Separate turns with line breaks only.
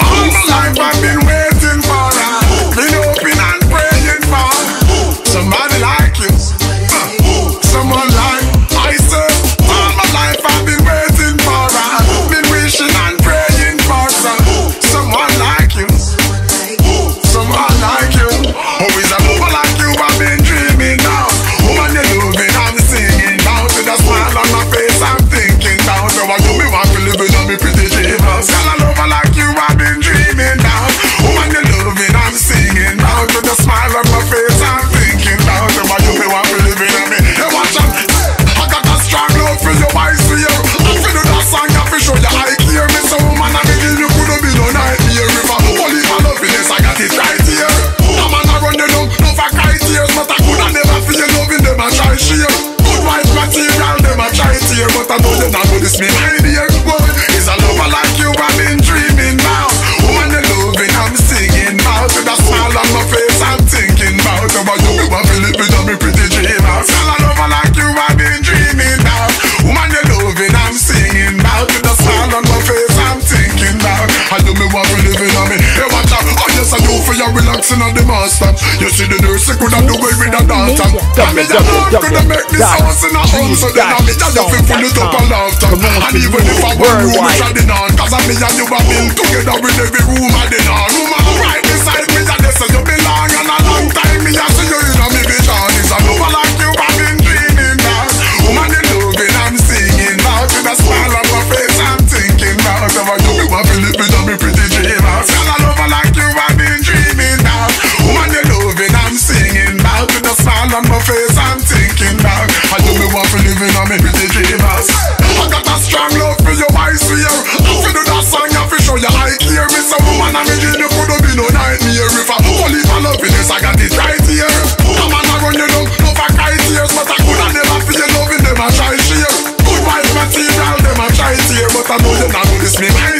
Inside. I know them not know this me. Right boxing on the master. You see the nurse coulda do it with a daughter. And me just coulda make me sauce in a house, so then I me just have to pull it up and laughter. And even if I want room, it's a dinner, 'cause I me and you a built together with every room a dinner. Room universe. I got a strong love for your eyes here. If you do that song, I fi show you I care. Miss a woman, I'm in the food, be no nightmare. If I fall in love this, I got it right here. Come on, I run you down, no for kite tears, but I coulda never feel loving them. I try share. Good wife material, them I try tear, but I know you're not do this me.